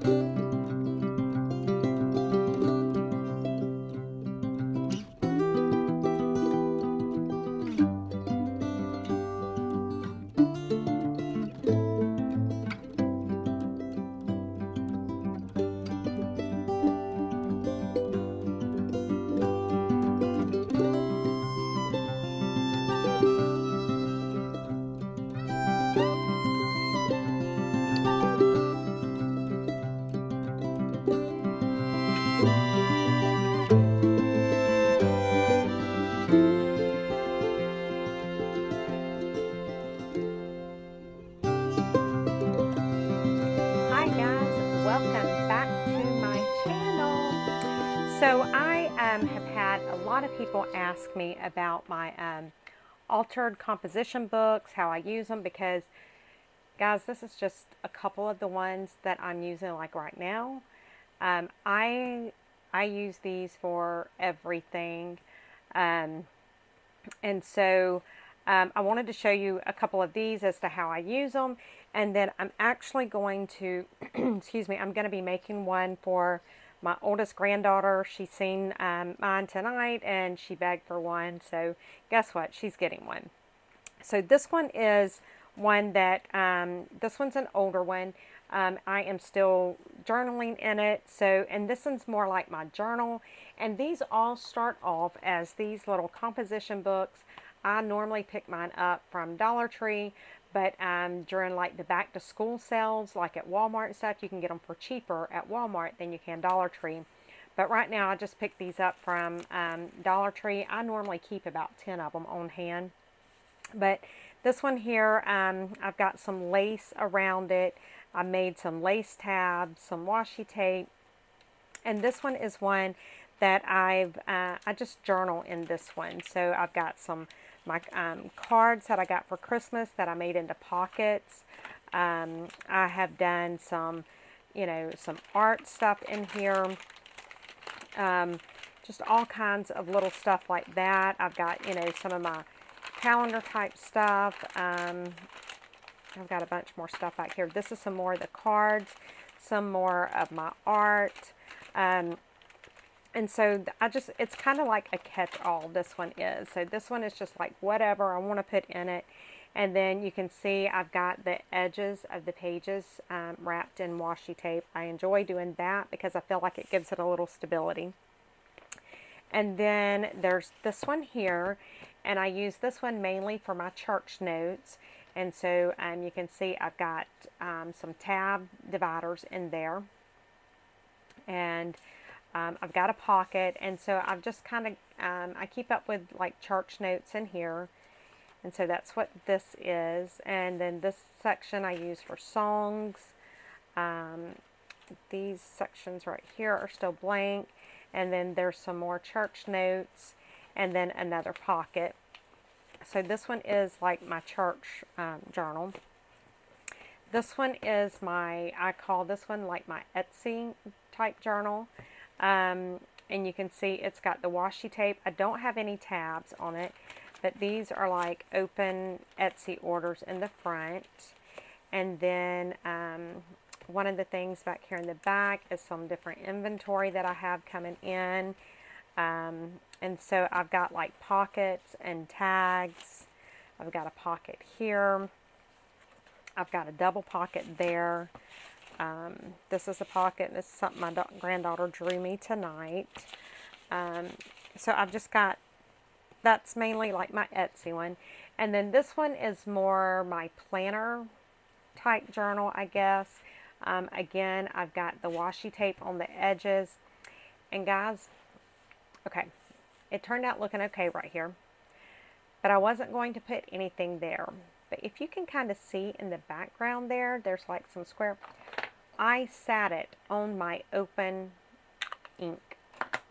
Hi people ask me about my um, altered composition books, how I use them, because guys, this is just a couple of the ones that I'm using like right now. Um, I I use these for everything, um, and so um, I wanted to show you a couple of these as to how I use them. And then I'm actually going to, excuse me, I'm going to be making one for my oldest granddaughter. She's seen um, mine tonight and she begged for one. So guess what? She's getting one. So this one is one that, um, this one's an older one. Um, I am still journaling in it. So, and this one's more like my journal. And these all start off as these little composition books I normally pick mine up from Dollar Tree, but um, during like the back to school sales, like at Walmart and stuff, you can get them for cheaper at Walmart than you can Dollar Tree. But right now, I just picked these up from um, Dollar Tree. I normally keep about 10 of them on hand. But this one here, um, I've got some lace around it. I made some lace tabs, some washi tape. And this one is one that I've, uh, I just journal in this one. So I've got some my um, cards that I got for Christmas that I made into pockets. Um, I have done some, you know, some art stuff in here. Um, just all kinds of little stuff like that. I've got, you know, some of my calendar type stuff. Um, I've got a bunch more stuff back here. This is some more of the cards, some more of my art. Um, and so I just, it's kind of like a catch-all, this one is. So this one is just like whatever I want to put in it. And then you can see I've got the edges of the pages um, wrapped in washi tape. I enjoy doing that because I feel like it gives it a little stability. And then there's this one here. And I use this one mainly for my church notes. And so um, you can see I've got um, some tab dividers in there. And um, I've got a pocket, and so I've just kind of, um, I keep up with like church notes in here. And so that's what this is. And then this section I use for songs. Um, these sections right here are still blank. And then there's some more church notes. And then another pocket. So this one is like my church um, journal. This one is my, I call this one like my Etsy type journal. Um, and you can see it's got the washi tape. I don't have any tabs on it, but these are like open Etsy orders in the front. And then um, one of the things back here in the back is some different inventory that I have coming in. Um, and so I've got like pockets and tags. I've got a pocket here. I've got a double pocket there. Um, this is a pocket. This is something my granddaughter drew me tonight. Um, so I've just got, that's mainly like my Etsy one. And then this one is more my planner type journal, I guess. Um, again, I've got the washi tape on the edges. And guys, okay, it turned out looking okay right here. But I wasn't going to put anything there. But if you can kind of see in the background there, there's like some square. I sat it on my open ink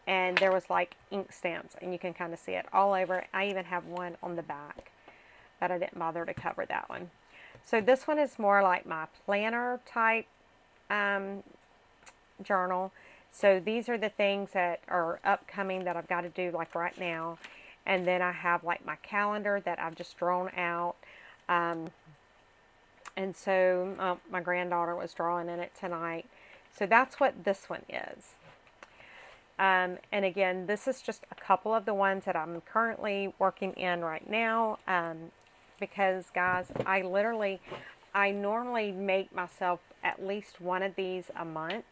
and there was like ink stamps and you can kind of see it all over. I even have one on the back but I didn't bother to cover that one. So this one is more like my planner type um, journal. So these are the things that are upcoming that I've got to do like right now. And then I have like my calendar that I've just drawn out. Um, and so uh, my granddaughter was drawing in it tonight. So that's what this one is. Um, and again, this is just a couple of the ones that I'm currently working in right now. Um, because guys, I literally, I normally make myself at least one of these a month.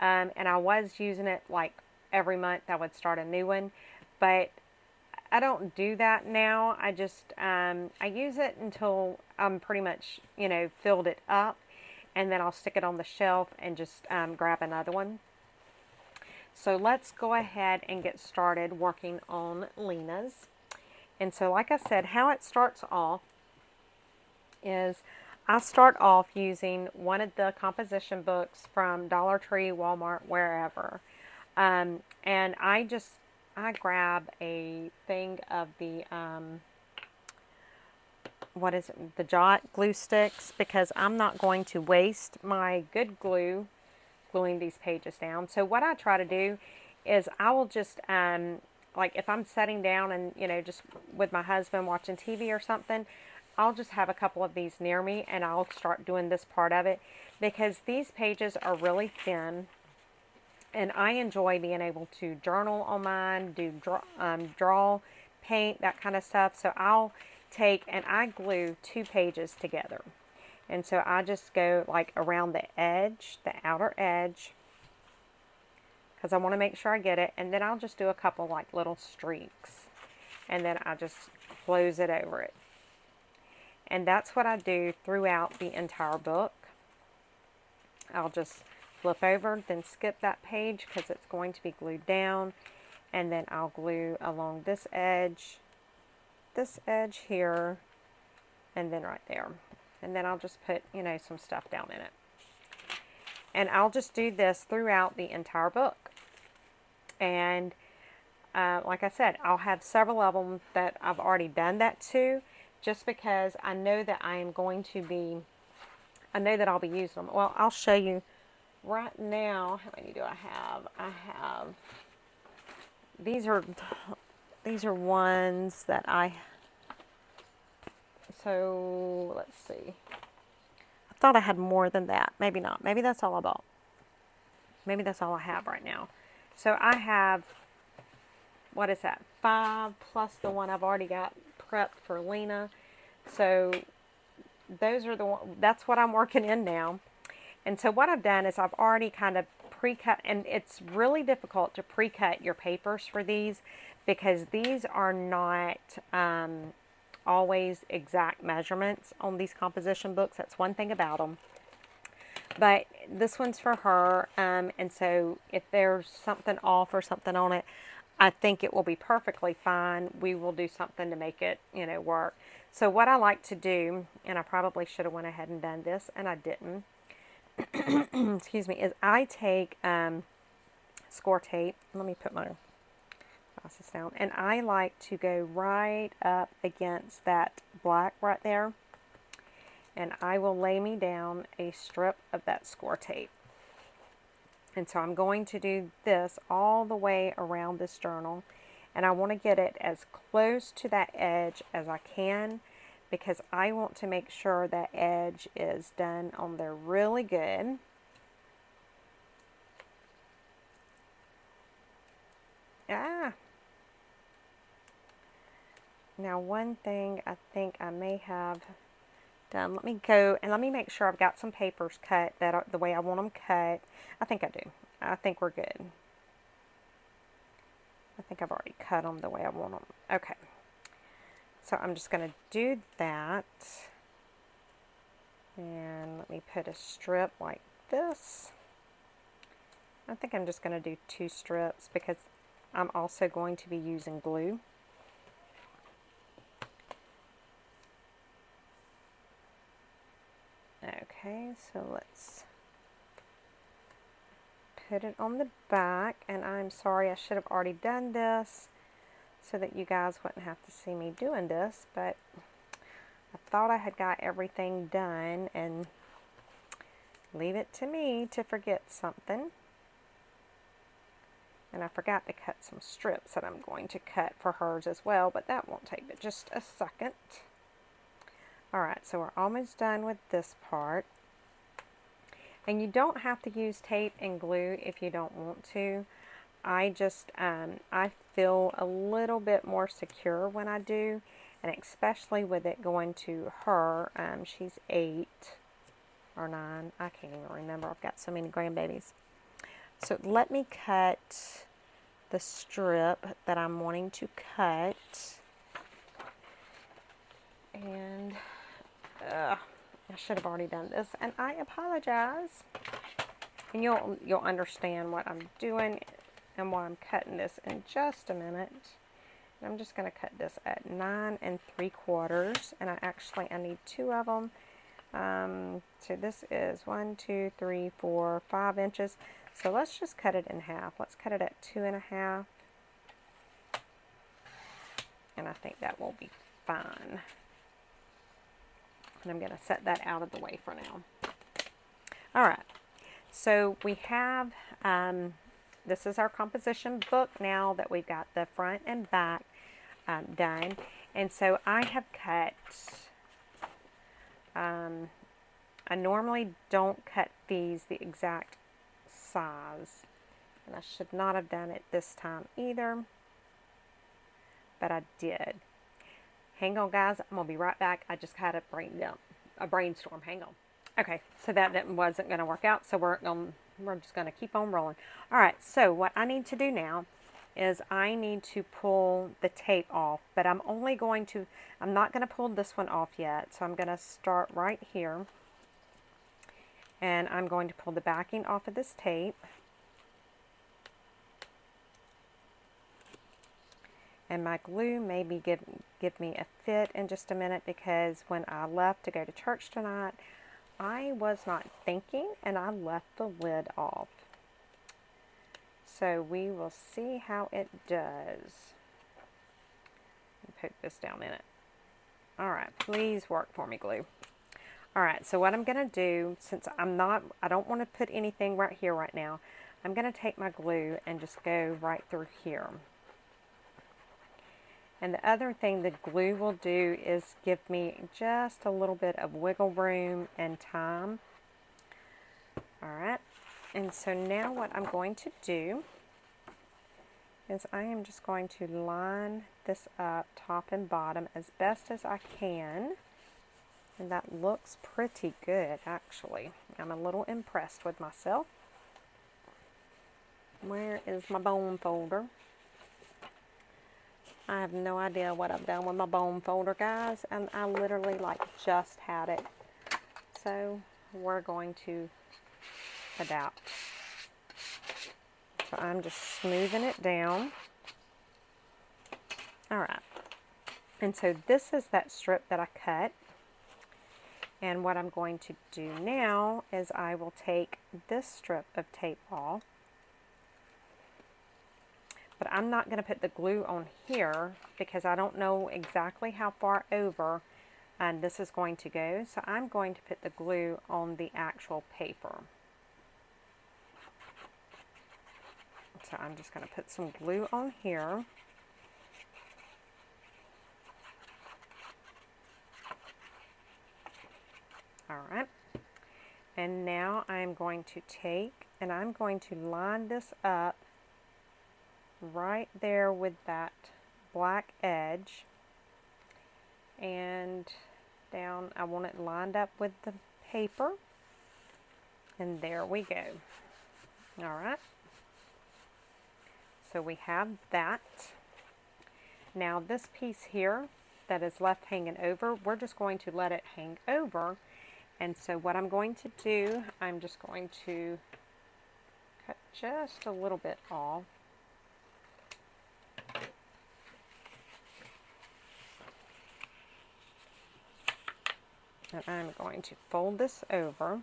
Um, and I was using it like every month I would start a new one. But I don't do that now. I just, um, I use it until I'm pretty much, you know, filled it up. And then I'll stick it on the shelf and just um, grab another one. So let's go ahead and get started working on Lena's. And so like I said, how it starts off is I start off using one of the composition books from Dollar Tree, Walmart, wherever. Um, and I just, I grab a thing of the, um, what is it, the Jot glue sticks because I'm not going to waste my good glue gluing these pages down. So what I try to do is I will just, um, like if I'm sitting down and, you know, just with my husband watching TV or something, I'll just have a couple of these near me and I'll start doing this part of it because these pages are really thin and I enjoy being able to journal on mine, do draw, um, draw, paint, that kind of stuff. So I'll take and I glue two pages together. And so I just go like around the edge, the outer edge, because I want to make sure I get it. And then I'll just do a couple like little streaks. And then I just close it over it. And that's what I do throughout the entire book. I'll just flip over, then skip that page because it's going to be glued down. And then I'll glue along this edge, this edge here, and then right there and then I'll just put, you know, some stuff down in it. And I'll just do this throughout the entire book. And uh, like I said, I'll have several of them that I've already done that to just because I know that I am going to be, I know that I'll be using them. Well, I'll show you right now. How many do I have? I have, these are, these are ones that I so let's see. I thought I had more than that. Maybe not. Maybe that's all I bought. Maybe that's all I have right now. So I have, what is that? Five plus the one I've already got prepped for Lena. So those are the one, that's what I'm working in now. And so what I've done is I've already kind of pre-cut, and it's really difficult to pre-cut your papers for these because these are not um, always exact measurements on these composition books. That's one thing about them. But this one's for her, um, and so if there's something off or something on it, I think it will be perfectly fine. We will do something to make it, you know, work. So what I like to do, and I probably should have went ahead and done this, and I didn't, excuse me, is I take um, score tape. Let me put my glasses down. And I like to go right up against that black right there. And I will lay me down a strip of that score tape. And so I'm going to do this all the way around this journal. And I want to get it as close to that edge as I can because I want to make sure that edge is done on there really good. Ah, now one thing I think I may have done, let me go and let me make sure I've got some papers cut that are the way I want them cut. I think I do. I think we're good. I think I've already cut them the way I want them. Okay. So I'm just going to do that. And let me put a strip like this. I think I'm just going to do two strips because I'm also going to be using glue. Okay, so let's put it on the back. And I'm sorry, I should have already done this so that you guys wouldn't have to see me doing this. But I thought I had got everything done and leave it to me to forget something. And I forgot to cut some strips that I'm going to cut for hers as well, but that won't take but just a second. Alright, so we're almost done with this part. And you don't have to use tape and glue if you don't want to. I just, um, I feel a little bit more secure when I do, and especially with it going to her. Um, she's eight or nine. I can't even remember. I've got so many grandbabies. So let me cut the strip that I'm wanting to cut. And uh, I should have already done this, and I apologize. And you'll you'll understand what I'm doing and while I'm cutting this in just a minute. I'm just going to cut this at nine and three quarters, and I actually I need two of them. Um, so this is one, two, three, four, five inches. So let's just cut it in half. Let's cut it at two and a half. And I think that will be fine. And I'm going to set that out of the way for now. All right. So we have, um, this is our composition book now that we've got the front and back um, done. And so I have cut, um, I normally don't cut these the exact size. And I should not have done it this time either. But I did. Hang on, guys. I'm to be right back. I just had a brain dump, a brainstorm. Hang on. Okay, so that wasn't going to work out, so we're going we're just going to keep on rolling. All right, so what I need to do now is I need to pull the tape off, but I'm only going to, I'm not going to pull this one off yet, so I'm going to start right here, and I'm going to pull the backing off of this tape. and my glue maybe give give me a fit in just a minute because when I left to go to church tonight I was not thinking and I left the lid off. So we will see how it does. Poke this down in it alright please work for me glue. Alright so what I'm gonna do since I'm not I don't want to put anything right here right now I'm gonna take my glue and just go right through here and the other thing the glue will do is give me just a little bit of wiggle room and time. Alright, and so now what I'm going to do is I am just going to line this up top and bottom as best as I can. And that looks pretty good actually. I'm a little impressed with myself. Where is my bone folder? I have no idea what I've done with my bone folder, guys. And I literally, like, just had it. So, we're going to adapt. So, I'm just smoothing it down. Alright. And so, this is that strip that I cut. And what I'm going to do now is I will take this strip of tape off but I'm not going to put the glue on here because I don't know exactly how far over and this is going to go. So I'm going to put the glue on the actual paper. So I'm just going to put some glue on here. Alright. And now I'm going to take and I'm going to line this up right there with that black edge. And down I want it lined up with the paper. And there we go. Alright so we have that. Now this piece here that is left hanging over we're just going to let it hang over. And so what I'm going to do I'm just going to cut just a little bit off and I'm going to fold this over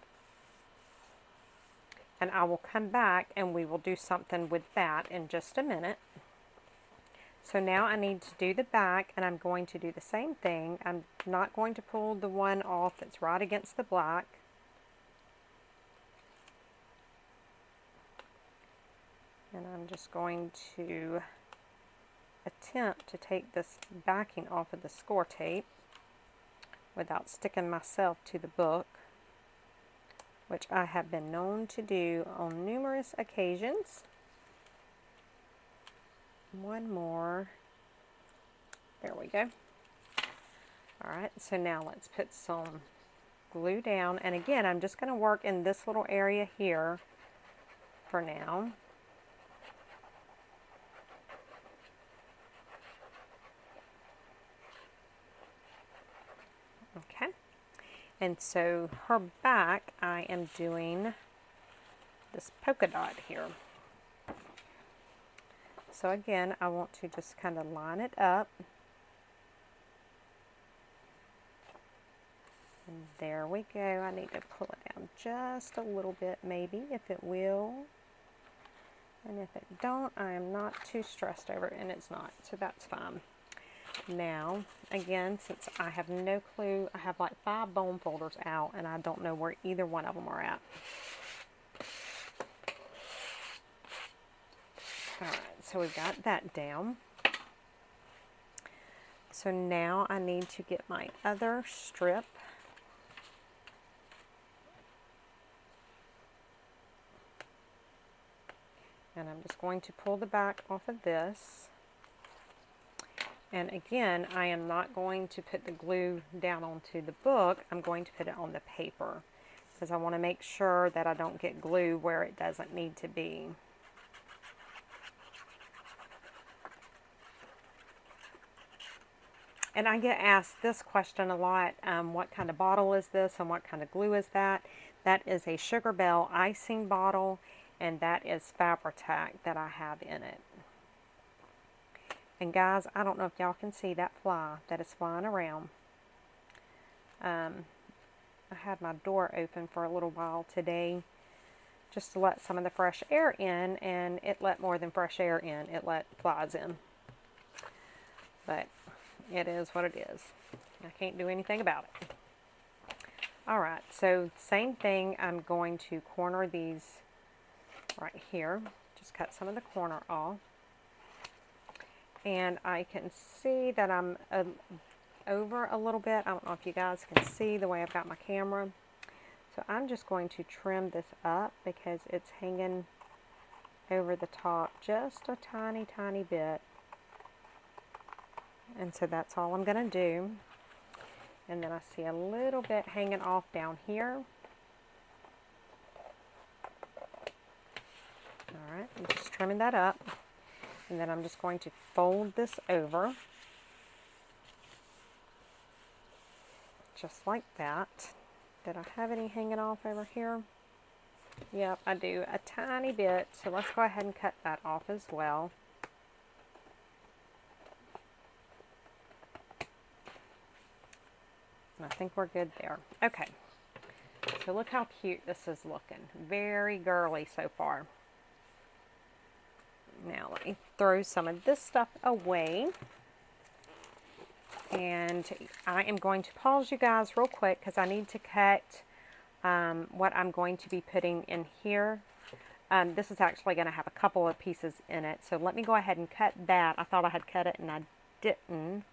and I will come back and we will do something with that in just a minute. So now I need to do the back and I'm going to do the same thing. I'm not going to pull the one off that's right against the black. And I'm just going to attempt to take this backing off of the score tape without sticking myself to the book. which I have been known to do on numerous occasions. One more. There we go. Alright, so now let's put some glue down. And again, I'm just going to work in this little area here for now. Okay. And so her back, I am doing this polka dot here. So again, I want to just kind of line it up. And there we go. I need to pull it down just a little bit maybe, if it will. And if it don't, I am not too stressed over it, and it's not, so that's fine. Now, again, since I have no clue, I have like five bone folders out, and I don't know where either one of them are at. Alright, so we've got that down. So now I need to get my other strip and I'm just going to pull the back off of this and again I am not going to put the glue down onto the book. I'm going to put it on the paper because I want to make sure that I don't get glue where it doesn't need to be. And I get asked this question a lot um, what kind of bottle is this and what kind of glue is that? That is a Sugar Belle icing bottle and that is Fabri-Tac that I have in it. And guys, I don't know if y'all can see that fly that is flying around. Um, I had my door open for a little while today just to let some of the fresh air in and it let more than fresh air in. It let flies in. But it is what it is. I can't do anything about it. Alright, so same thing. I'm going to corner these right here. Just cut some of the corner off. And I can see that I'm uh, over a little bit. I don't know if you guys can see the way I've got my camera. So I'm just going to trim this up because it's hanging over the top just a tiny, tiny bit. And so that's all I'm going to do. And then I see a little bit hanging off down here. Alright, I'm just trimming that up. And then I'm just going to fold this over. Just like that. Did I have any hanging off over here? Yep, I do. A tiny bit. So let's go ahead and cut that off as well. I think we're good there. Okay. So look how cute this is looking. Very girly so far. Now let me throw some of this stuff away. And I am going to pause you guys real quick because I need to cut um, what I'm going to be putting in here. Um, this is actually going to have a couple of pieces in it. So let me go ahead and cut that. I thought I had cut it and I didn't.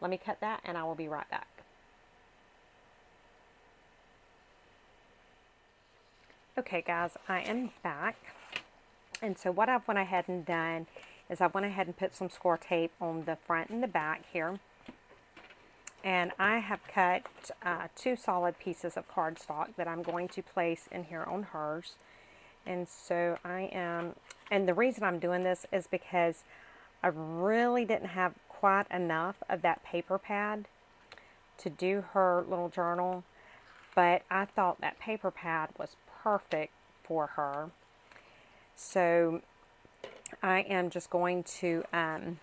Let me cut that and I will be right back. Okay guys, I am back. And so what I've went ahead and done is I went ahead and put some score tape on the front and the back here. And I have cut uh, two solid pieces of cardstock that I'm going to place in here on hers. And so I am, and the reason I'm doing this is because I really didn't have quite enough of that paper pad to do her little journal. But I thought that paper pad was perfect for her. So I am just going to um,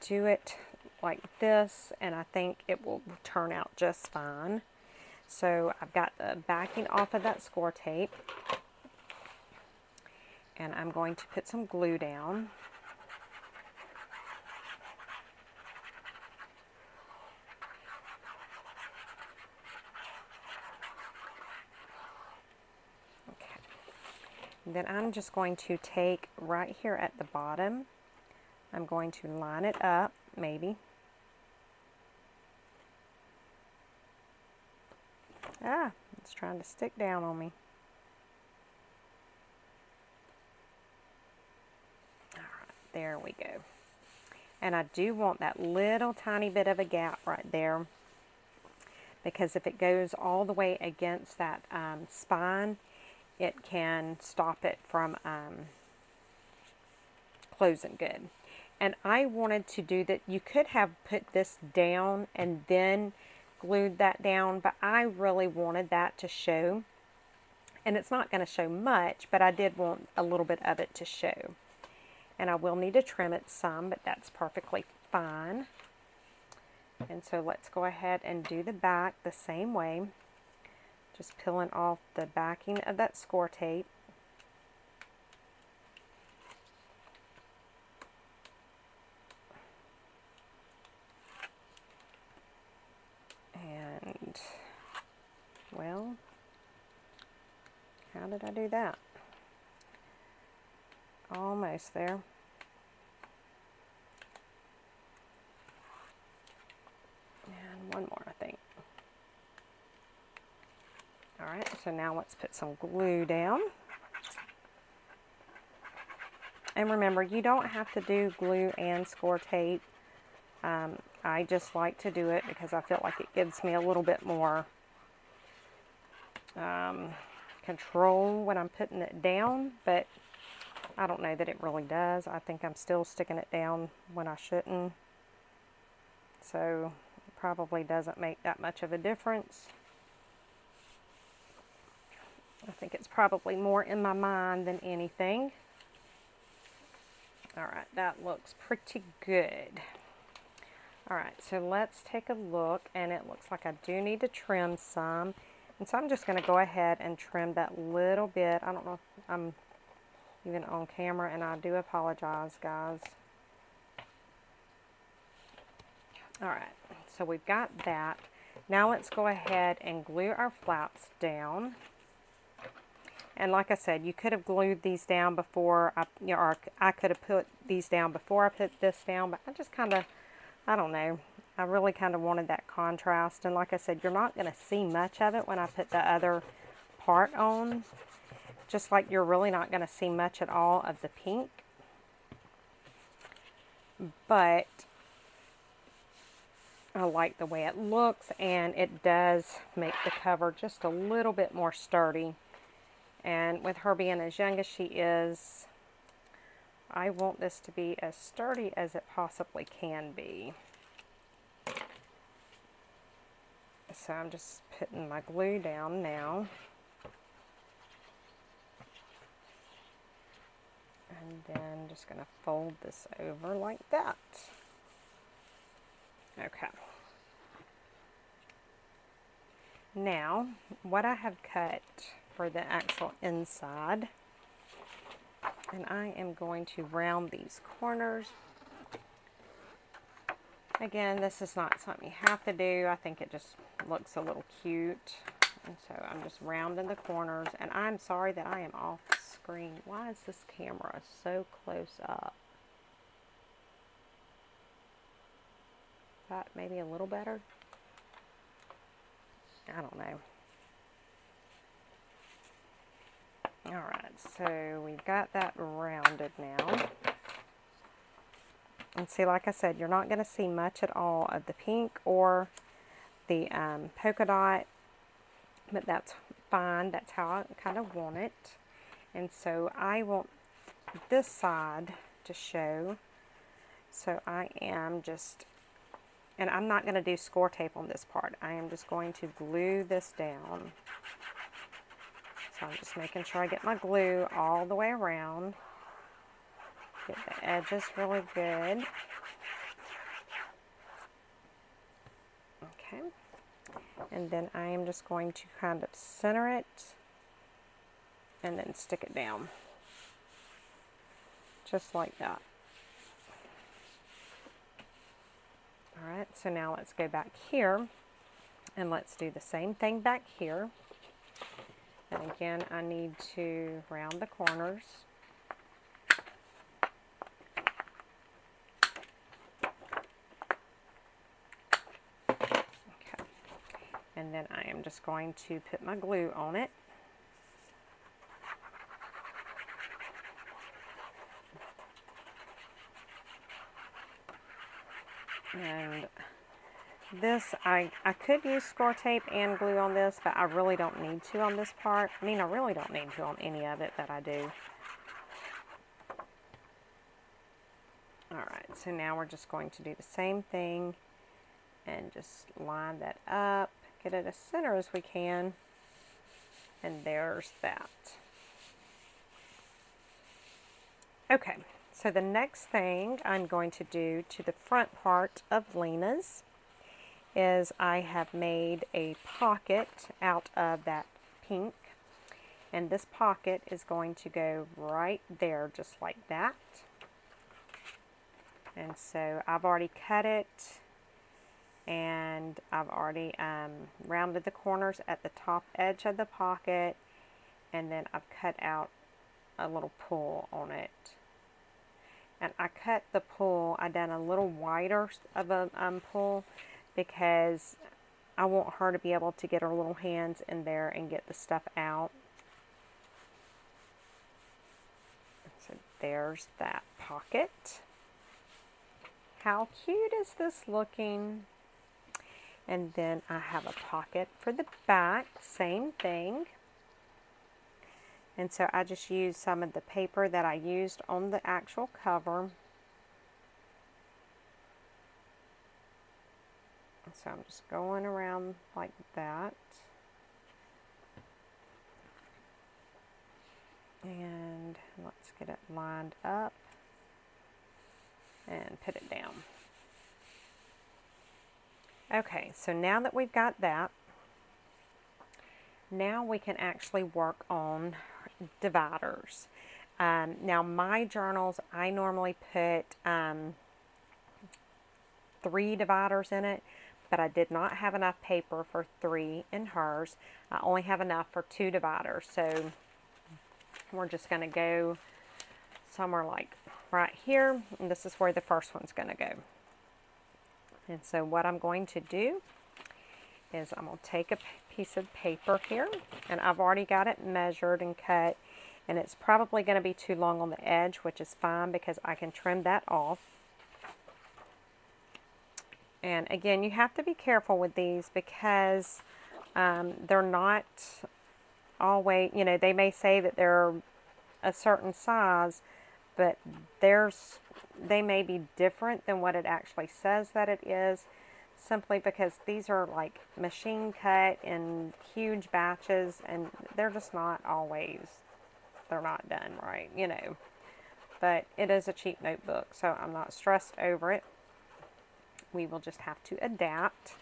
do it like this and I think it will turn out just fine. So I've got the backing off of that score tape and I'm going to put some glue down. Then I'm just going to take right here at the bottom, I'm going to line it up, maybe. Ah, it's trying to stick down on me. Alright, there we go. And I do want that little tiny bit of a gap right there because if it goes all the way against that um, spine, it can stop it from um, closing good. And I wanted to do that. You could have put this down and then glued that down, but I really wanted that to show. And it's not going to show much, but I did want a little bit of it to show. And I will need to trim it some, but that's perfectly fine. And so let's go ahead and do the back the same way. Just peeling off the backing of that score tape. And, well, how did I do that? Almost there. And one more, I think. Alright, so now let's put some glue down. And remember, you don't have to do glue and score tape. Um, I just like to do it because I feel like it gives me a little bit more um, control when I'm putting it down, but I don't know that it really does. I think I'm still sticking it down when I shouldn't. So it probably doesn't make that much of a difference. I think it's probably more in my mind than anything. Alright, that looks pretty good. Alright, so let's take a look, and it looks like I do need to trim some. And so I'm just going to go ahead and trim that little bit. I don't know if I'm even on camera, and I do apologize, guys. Alright, so we've got that. Now let's go ahead and glue our flaps down. And like I said, you could have glued these down before, I, you know, or I could have put these down before I put this down, but I just kind of, I don't know, I really kind of wanted that contrast. And like I said, you're not going to see much of it when I put the other part on just like you're really not going to see much at all of the pink. But I like the way it looks and it does make the cover just a little bit more sturdy. And with her being as young as she is, I want this to be as sturdy as it possibly can be. So I'm just putting my glue down now. and then just going to fold this over like that. Okay. Now, what I have cut for the actual inside, and I am going to round these corners. Again, this is not something you have to do. I think it just looks a little cute. And so I'm just rounding the corners. And I'm sorry that I am off screen. Why is this camera so close up? That maybe a little better? I don't know. Alright, so we've got that rounded now. And see, like I said, you're not going to see much at all of the pink or the um, polka dot, but that's fine. That's how I kind of want it. And so I want this side to show. So I am just, and I'm not going to do score tape on this part. I am just going to glue this down. So I'm just making sure I get my glue all the way around. Get the edges really good. Okay. And then I am just going to kind of center it and then stick it down. Just like that. Alright, so now let's go back here and let's do the same thing back here. And again, I need to round the corners. And then I am just going to put my glue on it. And this, I, I could use score tape and glue on this, but I really don't need to on this part. I mean, I really don't need to on any of it that I do. Alright, so now we're just going to do the same thing and just line that up, get it as center as we can, and there's that. Okay, so the next thing I'm going to do to the front part of Lena's is I have made a pocket out of that pink. And this pocket is going to go right there just like that. And so I've already cut it and I've already um, rounded the corners at the top edge of the pocket and then I've cut out a little pull on it. And I cut the pull, I done a little wider of a um, pull because I want her to be able to get her little hands in there and get the stuff out. So there's that pocket. How cute is this looking? And then I have a pocket for the back, same thing. And so I just used some of the paper that I used on the actual cover. So I'm just going around like that. And let's get it lined up and put it down. Okay, so now that we've got that, now we can actually work on dividers. Um, now my journals, I normally put um, three dividers in it, but I did not have enough paper for three in hers. I only have enough for two dividers, so we're just going to go somewhere like right here, and this is where the first one's going to go. And so what I'm going to do is I'm going to take a piece of paper here and I've already got it measured and cut and it's probably going to be too long on the edge which is fine because I can trim that off and again you have to be careful with these because um, they're not always you know they may say that they're a certain size but there's they may be different than what it actually says that it is simply because these are like machine cut in huge batches and they're just not always they're not done right you know. But it is a cheap notebook so I'm not stressed over it we will just have to adapt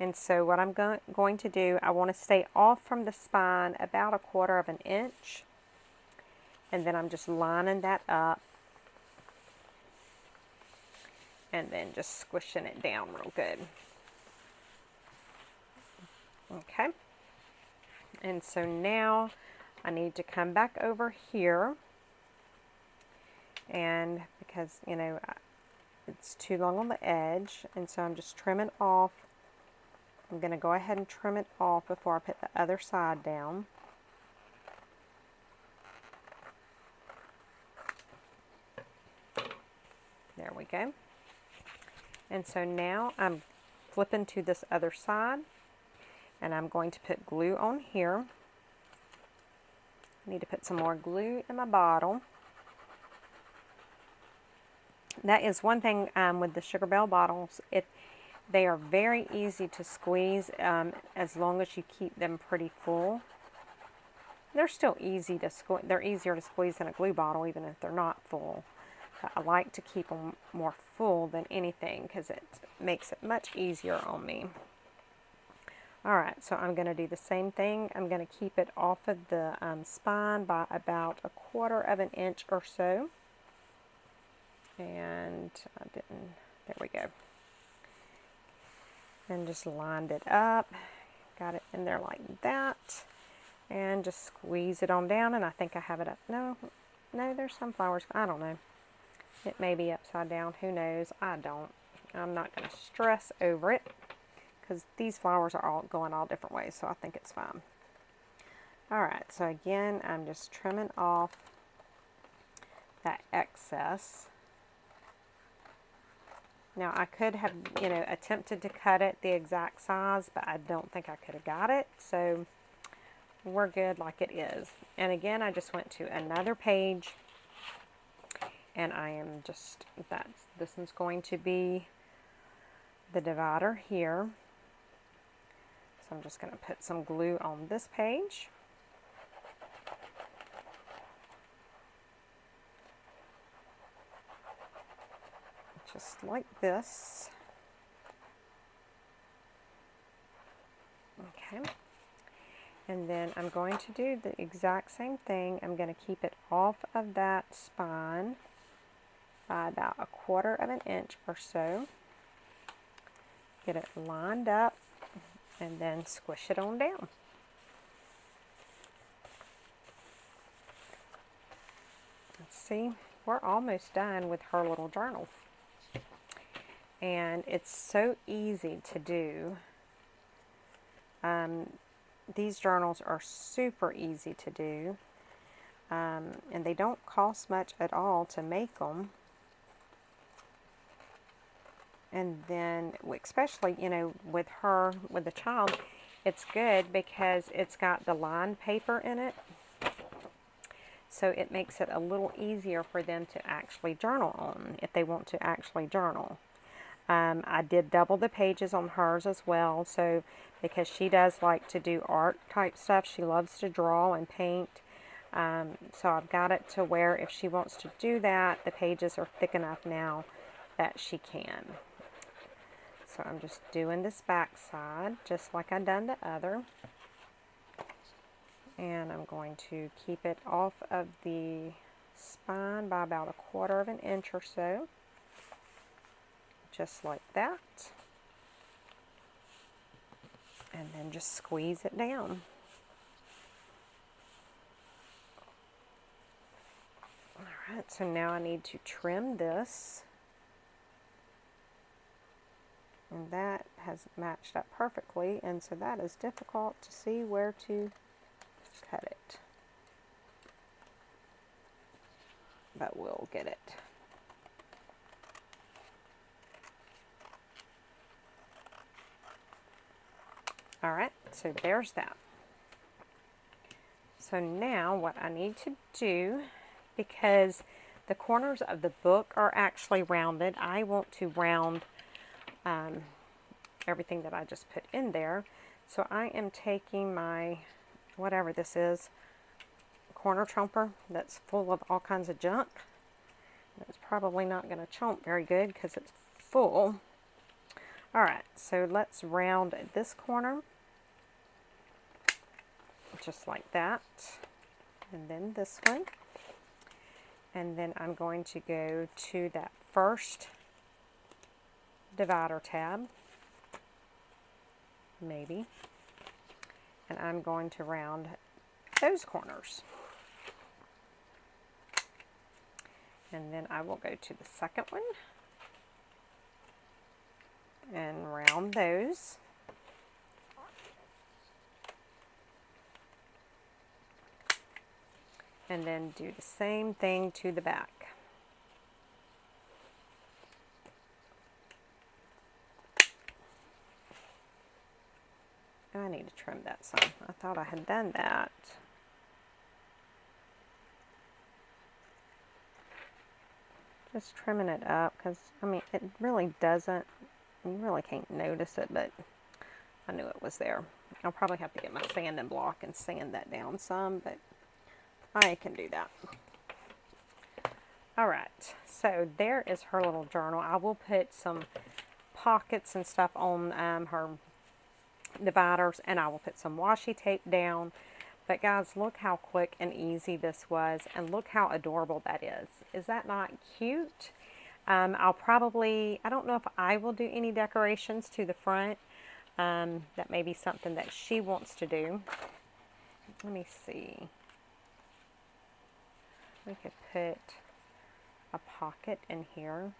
and so what I'm go going to do I want to stay off from the spine about a quarter of an inch and then I'm just lining that up and then just squishing it down real good. Okay. And so now I need to come back over here and because, you know, it's too long on the edge and so I'm just trimming off. I'm going to go ahead and trim it off before I put the other side down. There we go. And so now I'm flipping to this other side and I'm going to put glue on here. I need to put some more glue in my bottle. That is one thing um, with the Sugar Belle bottles. It, they are very easy to squeeze um, as long as you keep them pretty full. They're still easy to squeeze. They're easier to squeeze than a glue bottle even if they're not full. I like to keep them more full than anything because it makes it much easier on me. Alright, so I'm going to do the same thing. I'm going to keep it off of the um, spine by about a quarter of an inch or so. And uh, I didn't, there we go. And just lined it up. Got it in there like that. And just squeeze it on down. And I think I have it up. No, no, there's some flowers. I don't know. It may be upside down. Who knows? I don't. I'm not going to stress over it because these flowers are all going all different ways, so I think it's fine. Alright, so again, I'm just trimming off that excess. Now I could have, you know, attempted to cut it the exact size, but I don't think I could have got it. So we're good like it is. And again, I just went to another page and I am just, that's, this is going to be the divider here. So I'm just going to put some glue on this page. Just like this. Okay. And then I'm going to do the exact same thing. I'm going to keep it off of that spine by about a quarter of an inch or so. Get it lined up and then squish it on down. Let's see, we're almost done with her little journal and it's so easy to do. Um, these journals are super easy to do um, and they don't cost much at all to make them and then especially you know with her with the child it's good because it's got the lined paper in it. So it makes it a little easier for them to actually journal on if they want to actually journal um, I did double the pages on hers as well, so because she does like to do art type stuff, she loves to draw and paint. Um, so I've got it to where if she wants to do that, the pages are thick enough now that she can. So I'm just doing this back side, just like I done the other. And I'm going to keep it off of the spine by about a quarter of an inch or so just like that. And then just squeeze it down. Alright, so now I need to trim this. And that has matched up perfectly, and so that is difficult to see where to cut it. But we'll get it. Alright, so there's that. So now what I need to do, because the corners of the book are actually rounded, I want to round um, everything that I just put in there. So I am taking my, whatever this is, corner chomper that's full of all kinds of junk. It's probably not going to chomp very good because it's full. Alright, so let's round this corner just like that. And then this one. And then I'm going to go to that first divider tab. Maybe. And I'm going to round those corners. And then I will go to the second one and round those. And then do the same thing to the back. I need to trim that some. I thought I had done that. Just trimming it up because, I mean, it really doesn't, you really can't notice it, but I knew it was there. I'll probably have to get my sanding block and sand that down some, but I can do that. Alright, so there is her little journal. I will put some pockets and stuff on um, her dividers and I will put some washi tape down. But guys, look how quick and easy this was and look how adorable that is. Is that not cute? Um, I'll probably, I don't know if I will do any decorations to the front. Um, that may be something that she wants to do. Let me see we could put a pocket in here.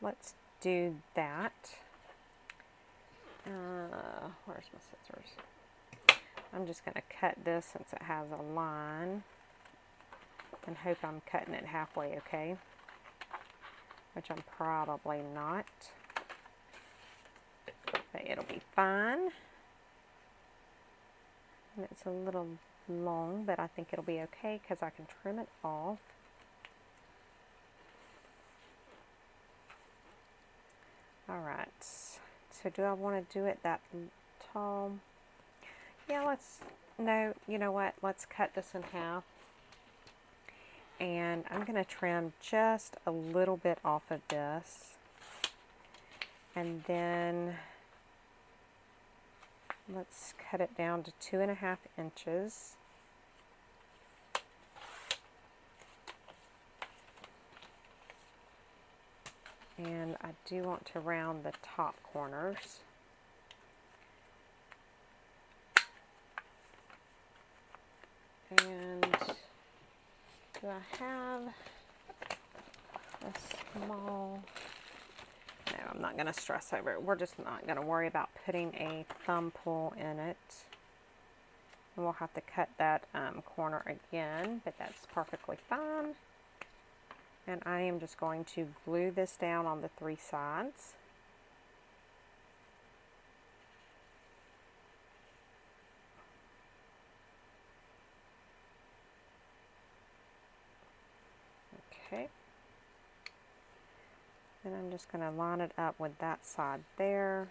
Let's do that. uh, where's my scissors? I'm just going to cut this since it has a line and hope I'm cutting it halfway okay, which I'm probably not, but it'll be fine. And it's a little long, but I think it'll be okay because I can trim it off. Alright, so do I want to do it that tall? Yeah, let's, no, you know what, let's cut this in half. And I'm going to trim just a little bit off of this. And then let's cut it down to two and a half inches. And I do want to round the top corners. And do I have a small, no, I'm not going to stress over it. We're just not going to worry about putting a thumb pull in it. And we'll have to cut that um, corner again, but that's perfectly fine. And I am just going to glue this down on the three sides. Okay. And I'm just going to line it up with that side there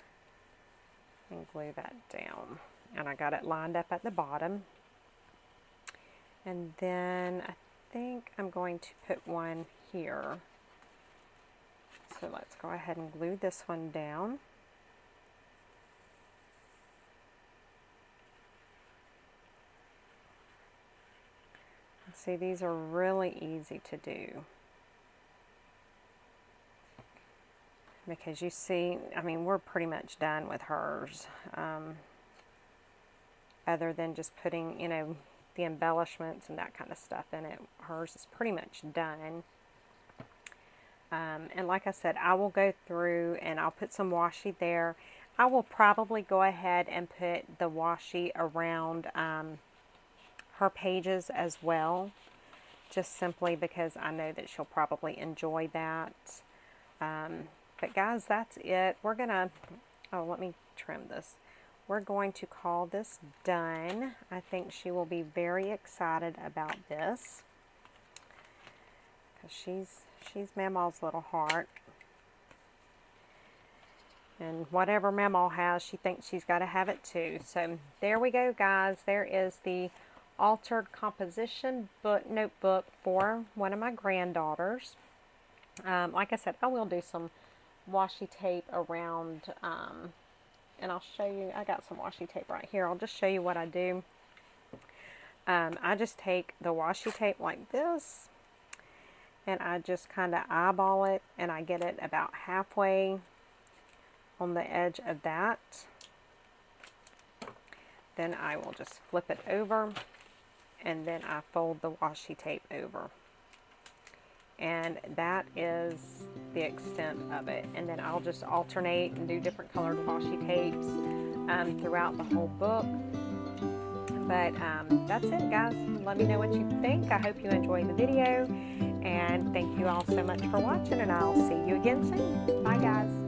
and glue that down. And I got it lined up at the bottom. And then I think I'm going to put one here. So let's go ahead and glue this one down. See, these are really easy to do. Because you see, I mean, we're pretty much done with hers. Um, other than just putting, you know, the embellishments and that kind of stuff in it. Hers is pretty much done. Um, and like I said, I will go through and I'll put some washi there. I will probably go ahead and put the washi around um, her pages as well. Just simply because I know that she'll probably enjoy that. Um, but guys, that's it. We're going to, oh, let me trim this. We're going to call this done. I think she will be very excited about this. Because she's, she's Mama's little heart. And whatever Mama has, she thinks she's got to have it too. So there we go, guys. There is the altered composition book notebook for one of my granddaughters. Um, like I said, I will do some washi tape around um, and I'll show you, I got some washi tape right here. I'll just show you what I do. Um, I just take the washi tape like this and I just kind of eyeball it and I get it about halfway on the edge of that. Then I will just flip it over and then I fold the washi tape over and that is the extent of it. And then I'll just alternate and do different colored washi tapes um, throughout the whole book. But um, that's it guys. Let me know what you think. I hope you enjoyed the video and thank you all so much for watching and I'll see you again soon. Bye guys